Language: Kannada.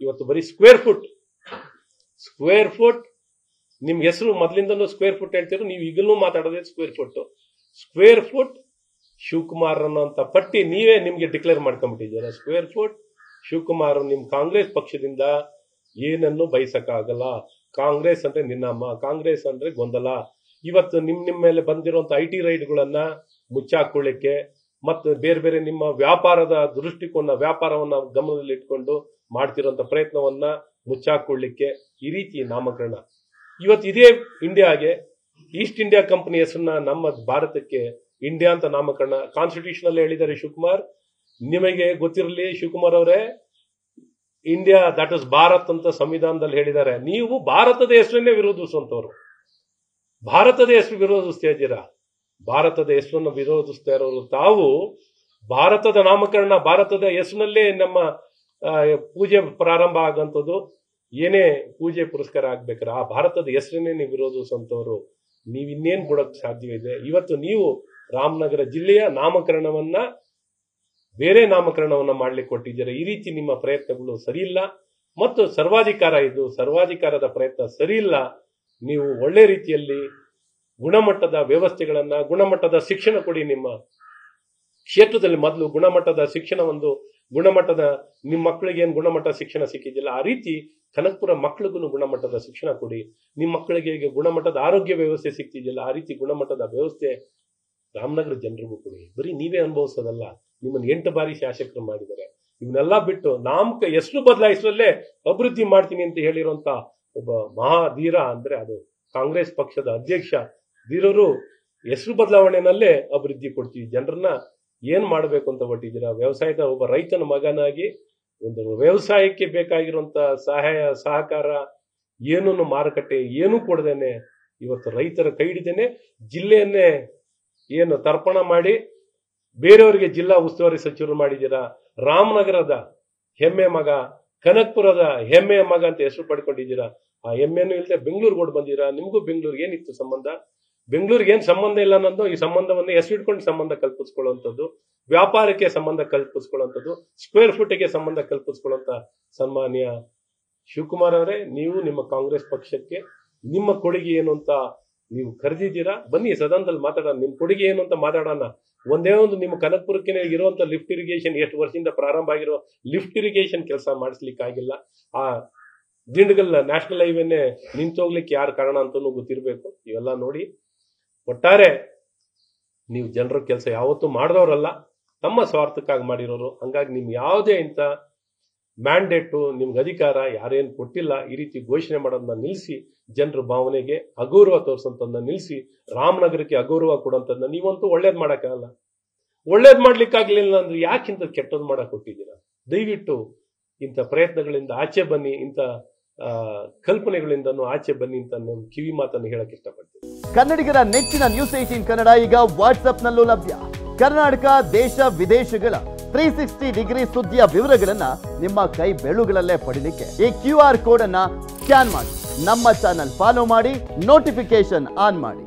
ಇವತ್ತು ಬರೀ ಸ್ಕ್ವೇರ್ ಫುಟ್ ಸ್ಕ್ವೇರ್ ಫುಟ್ ನಿಮ್ ಹೆಸರು ಮೊದಲಿಂದನೂ ಸ್ಕ್ವೇರ್ ಫುಟ್ ಹೇಳ್ತಿರು ನೀವು ಈಗಲೂ ಮಾತಾಡೋದೇ square foot square foot Shivakumar ಅನ್ನೋಂಥ ಪಟ್ಟಿ ನೀವೇ ನಿಮ್ಗೆ ಡಿಕ್ಲೇರ್ ಮಾಡ್ಕೊಂಡ್ಬಿಟ್ಟಿದ್ದೀರಾ. ಸ್ಕ್ವೇರ್ ಫುಟ್ ಶಿವಕುಮಾರ್ ನಿಮ್ ಕಾಂಗ್ರೆಸ್ ಪಕ್ಷದಿಂದ ಏನನ್ನು ಬಯಸಕ್ಕಾಗಲ್ಲ. ಕಾಂಗ್ರೆಸ್ ಅಂದ್ರೆ ನಿನ್ನಮ್ಮ, ಕಾಂಗ್ರೆಸ್ ಅಂದ್ರೆ ಗೊಂದಲ. ಇವತ್ತು ನಿಮ್ ನಿಮ್ಮ ಮೇಲೆ ಬಂದಿರುವಂತ ಐ ಟಿ ರೈಡ್ಗಳನ್ನ ಮುಚ್ಚಾಕೊಳ್ಳಿಕ್ಕೆ ಮತ್ತು ಬೇರೆ ಬೇರೆ ನಿಮ್ಮ ವ್ಯಾಪಾರದ ದೃಷ್ಟಿಕೋನ, ವ್ಯಾಪಾರವನ್ನ ಗಮನದಲ್ಲಿ ಇಟ್ಕೊಂಡು ಮಾಡ್ತಿರೋಂಥ ಪ್ರಯತ್ನವನ್ನ ಮುಚ್ಚಾಕೊಳ್ಳಿಕ್ಕೆ ಈ ರೀತಿ ನಾಮಕರಣ. ಇವತ್ತು ಇದೇ ಇಂಡಿಯಾಗೆ ಈಸ್ಟ್ ಇಂಡಿಯಾ ಕಂಪನಿ ಹೆಸರನ್ನ ನಮ್ಮ ಭಾರತಕ್ಕೆ ಇಂಡಿಯಾ ಅಂತ ನಾಮಕರಣ. ಕಾನ್ಸ್ಟಿಟ್ಯೂಷನ್ ಅಲ್ಲಿ ಹೇಳಿದ್ದಾರೆ ಶಿವಕುಮಾರ್. ನಿಮಗೆ ಗೊತ್ತಿರಲಿ ಶಿವಕುಮಾರ್ ಅವರೇ ಇಂಡಿಯಾ ದಟ್ ಇಸ್ ಭಾರತ್ ಅಂತ ಸಂವಿಧಾನದಲ್ಲಿ ಹೇಳಿದ್ದಾರೆ. ನೀವು ಭಾರತದ ಹೆಸರನ್ನೇ ವಿರೋಧಿಸುವಂತವ್ರು. ಭಾರತದ ಹೆಸರು ವಿರೋಧಿಸ್ತಾ ಇದ್ದೀರಾ? ಭಾರತದ ಹೆಸರನ್ನು ವಿರೋಧಿಸ್ತಾ ಇರೋರು ತಾವು ಭಾರತದ ನಾಮಕರಣ, ಭಾರತದ ಹೆಸರಿನಲ್ಲೇ ನಮ್ಮ ಪೂಜೆ ಪ್ರಾರಂಭ ಆಗಂಥದ್ದು, ಏನೇ ಪೂಜೆ ಪುರಸ್ಕಾರ ಆಗ್ಬೇಕಾರೆ ಆ ಭಾರತದ ಹೆಸರನ್ನೇ ನೀವು ವಿರೋಧಿಸುವಂತವ್ರು ನೀವಿನ್ನೇನು ಕೊಡಕ್ ಸಾಧ್ಯವಿದೆ? ಇವತ್ತು ನೀವು ರಾಮನಗರ ಜಿಲ್ಲೆಯ ನಾಮಕರಣವನ್ನ, ಬೇರೆ ನಾಮಕರಣವನ್ನ ಮಾಡ್ಲಿಕ್ಕೆ ಕೊಟ್ಟಿದ್ದೀರ. ಈ ರೀತಿ ನಿಮ್ಮ ಪ್ರಯತ್ನಗಳು ಸರಿಯಿಲ್ಲ. ಮತ್ತು ಸರ್ವಾಧಿಕಾರ ಇದು. ಸರ್ವಾಧಿಕಾರದ ಪ್ರಯತ್ನ ಸರಿಯಿಲ್ಲ. ನೀವು ಒಳ್ಳೆ ರೀತಿಯಲ್ಲಿ ಗುಣಮಟ್ಟದ ವ್ಯವಸ್ಥೆಗಳನ್ನ, ಗುಣಮಟ್ಟದ ಶಿಕ್ಷಣ ಕೊಡಿ ನಿಮ್ಮ ಕ್ಷೇತ್ರದಲ್ಲಿ ಮೊದಲು ಗುಣಮಟ್ಟದ ಶಿಕ್ಷಣ ಒಂದು ಗುಣಮಟ್ಟದ ನಿಮ್ಮ ಮಕ್ಕಳಿಗೆ ಏನು ಗುಣಮಟ್ಟ ಶಿಕ್ಷಣ ಸಿಕ್ಕಿದ್ದಿಲ್ಲ, ಆ ರೀತಿ ಕನಕಪುರ ಮಕ್ಕಳಿಗೂ ಗುಣಮಟ್ಟದ ಶಿಕ್ಷಣ ಕೊಡಿ. ನಿಮ್ಮ ಮಕ್ಕಳಿಗೆ ಈಗ ಗುಣಮಟ್ಟದ ಆರೋಗ್ಯ ವ್ಯವಸ್ಥೆ ಸಿಕ್ತಿದೆಯಲ್ಲ ಆ ರೀತಿ ಗುಣಮಟ್ಟದ ವ್ಯವಸ್ಥೆ ರಾಮನಗರ ಜನರಿಗೂ ಕೊಡಿ. ಬರೀ ನೀವೇ ಅನುಭವಿಸೋದಲ್ಲ, ನಿಮ್ಮನ್ನು ಎಂಟು ಬಾರಿ ಶಾಸಕರು ಮಾಡಿದ್ದಾರೆ. ಇವನ್ನೆಲ್ಲ ಬಿಟ್ಟು ನಾಮಕ ಹೆಸರು ಬದಲಾಯಿಸುವಲ್ಲೇ ಅಭಿವೃದ್ಧಿ ಮಾಡ್ತೀನಿ ಅಂತ ಹೇಳಿರುವಂತ ಒಬ್ಬ ಮಹಾಧೀರ ಅಂದ್ರೆ ಅದು ಕಾಂಗ್ರೆಸ್ ಪಕ್ಷದ ಅಧ್ಯಕ್ಷ ಧೀರರು ಹೆಸರು ಬದಲಾವಣೆನಲ್ಲೇ ಅಭಿವೃದ್ಧಿ ಕೊಡ್ತೀವಿ. ಜನರನ್ನ ಏನ್ ಮಾಡಬೇಕು ಅಂತ ಹೊಟ್ಟಿದ್ದೀರಾ ವ್ಯವಸಾಯದ ಒಬ್ಬ ರೈತನ ಮಗನಾಗಿ ಒಂದು ವ್ಯವಸಾಯಕ್ಕೆ ಬೇಕಾಗಿರುವಂತ ಸಹಾಯ, ಸಹಕಾರ, ಏನನ್ನು ಮಾರುಕಟ್ಟೆ, ಏನೂ ಕೊಡದೇನೆ ಇವತ್ತು ರೈತರ ಕೈ ಹಿಡಿದೇನೆ ಜಿಲ್ಲೆಯನ್ನೇ ಏನು ತರ್ಪಣ ಮಾಡಿ ಬೇರೆಯವರಿಗೆ ಜಿಲ್ಲಾ ಉಸ್ತುವಾರಿ ಸಚಿವರು ಮಾಡಿದ್ದೀರಾ? ರಾಮನಗರದ ಹೆಮ್ಮೆ ಮಗ, ಕನಕ್ಪುರದ ಹೆಮ್ಮೆ ಮಗ ಅಂತ ಹೆಸರು ಪಡ್ಕೊಂಡಿದ್ದೀರಾ? ಆ ಹೆಮ್ಮೆನೂ ಇಲ್ಲದೆ ಬೆಂಗಳೂರಿಗೆ ಓಡ್ ಬಂದಿರಾ ನಿಮಗೂ ಬೆಂಗಳೂರಿಗೆ ಏನಿತ್ತು ಸಂಬಂಧ? ಬೆಂಗಳೂರಿಗೆ ಏನ್ ಸಂಬಂಧ ಇಲ್ಲ ಅನ್ನೋದು, ಈ ಸಂಬಂಧವನ್ನು ಹೆಸರಿಟ್ಕೊಂಡು ಸಂಬಂಧ ಕಲ್ಪಿಸ್ಕೊಳ್ಳುವಂಥದ್ದು, ವ್ಯಾಪಾರಕ್ಕೆ ಸಂಬಂಧ ಕಲ್ಪಿಸ್ಕೊಳ್ಳುವಂಥದ್ದು ಸ್ಕ್ವೇರ್ ಫುಟ್ಗೆ ಸಂಬಂಧ ಕಲ್ಪಿಸ್ಕೊಳ್ಳುವಂತ ಸನ್ಮಾನ್ಯ ಶಿವಕುಮಾರ್ ಅವರೇ, ನೀವು ನಿಮ್ಮ ಕಾಂಗ್ರೆಸ್ ಪಕ್ಷಕ್ಕೆ ನಿಮ್ಮ ಕೊಡುಗೆ ಏನು ಅಂತ ನೀವು ಕರೆದಿದ್ದೀರಾ? ಬನ್ನಿ, ಸದನದಲ್ಲಿ ಮಾತಾಡೋಣ. ನಿಮ್ಮ ಕೊಡುಗೆ ಏನು ಅಂತ ಮಾತಾಡೋಣ. ಒಂದೇ ಒಂದು ನಿಮ್ಮ ಕನಕಪುರಕ್ಕೆ ಇರುವಂತ ಲಿಫ್ಟ್ ಇರಿಗೇಷನ್ ಎಷ್ಟು ವರ್ಷದಿಂದ ಪ್ರಾರಂಭ ಆಗಿರೋ ಲಿಫ್ಟ್ ಇರಿಗೇಷನ್ ಕೆಲಸ ಮಾಡಿಸ್ಲಿಕ್ಕಾಗಿಲ್ಲ ಆ ದಿಂಡ್ಗಲ್ ನ್ಯಾಷನಲ್ ಹೈವೇನೆ ನಿಂತೋಗ್ಲಿಕ್ಕೆ ಯಾರು ಕಾರಣ ಅಂತ ಗೊತ್ತಿರಬೇಕು. ಇವೆಲ್ಲ ನೋಡಿ. ಒಟ್ಟಾರೆ ನೀವು ಜನರ ಕೆಲಸ ಯಾವತ್ತೂ ಮಾಡಿದವರಲ್ಲ ತಮ್ಮ ಸ್ವಾರ್ಥಕ್ಕಾಗಿ ಮಾಡಿರೋರು, ಹಂಗಾಗಿ ನಿಮ್ಗೆ ಯಾವುದೇ ಇಂಥ ಮ್ಯಾಂಡೇಟು, ನಿಮ್ಗೆ ಅಧಿಕಾರ ಯಾರೇನು ಕೊಟ್ಟಿಲ್ಲ, ಈ ರೀತಿ ಘೋಷಣೆ ಮಾಡೋದನ್ನ ನಿಲ್ಲಿಸಿ, ಜನರ ಭಾವನೆಗೆ ಅಗೌರವ ತೋರಿಸೋಂಥದ್ದನ್ನ ನಿಲ್ಲಿಸಿ, ರಾಮನಗರಕ್ಕೆ ಅಗೌರವ ಕೊಡೋಂಥದ್ದನ್ನ ನೀವಂತೂ ಒಳ್ಳೇದ್ ಮಾಡೋಕ್ಕಾಗಲ್ಲ. ಒಳ್ಳೇದ್ ಮಾಡ್ಲಿಕ್ಕಾಗ್ಲಿಲ್ಲ ಅಂದ್ರೆ ಯಾಕಿಂತ ಕೆಟ್ಟದ್ದು ಮಾಡಕ್ ಕೊಟ್ಟಿದ್ದೀರಾ? ದಯವಿಟ್ಟು ಇಂಥ ಪ್ರಯತ್ನಗಳಿಂದ ಆಚೆ ಬನ್ನಿ, ಇಂಥ ಕಲ್ಪನೆಗಳಿಂದನೂ ಆಚೆ ಬನ್ನಿ ಅಂತ ಕಿವಿ ಮಾತನ್ನು ಹೇಳಕ್ ಇಷ್ಟಪಡ್ತೀನಿ. ಕನ್ನಡಿಗರ ನೆಚ್ಚಿನ ನ್ಯೂಸ್ ಏಟೀನ್ ಕನ್ನಡ ಈಗ ವಾಟ್ಸ್ಆಪ್ನಲ್ಲೂ ಲಭ್ಯ. ಕರ್ನಾಟಕ, ದೇಶ, ವಿದೇಶಗಳ ತ್ರೀ ಸಿಕ್ಸ್ಟಿ ಡಿಗ್ರಿ ಸುದ್ದಿಯ ವಿವರಗಳನ್ನ ನಿಮ್ಮ ಕೈ ಬೆಳುಗಳಲ್ಲೇ ಪಡಿಲಿಕ್ಕೆ ಈ ಕ್ಯೂ ಆರ್ ಕೋಡ್ ಅನ್ನ ಸ್ಕ್ಯಾನ್ ಮಾಡಿ. ನಮ್ಮ ಚಾನಲ್ ಫಾಲೋ ಮಾಡಿ ನೋಟಿಫಿಕೇಶನ್ ಆನ್ ಮಾಡಿ.